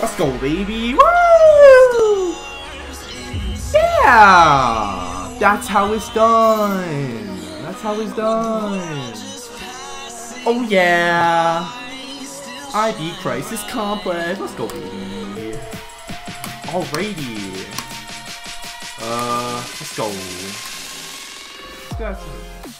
Let's go, baby. Woo! Yeah! That's how it's done. That's how it's done. Oh, yeah. I Crisis Complex. Let's go, baby. Alrighty. Uh, let's go. Let's go.